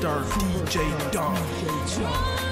Mr. DJ DJ Don.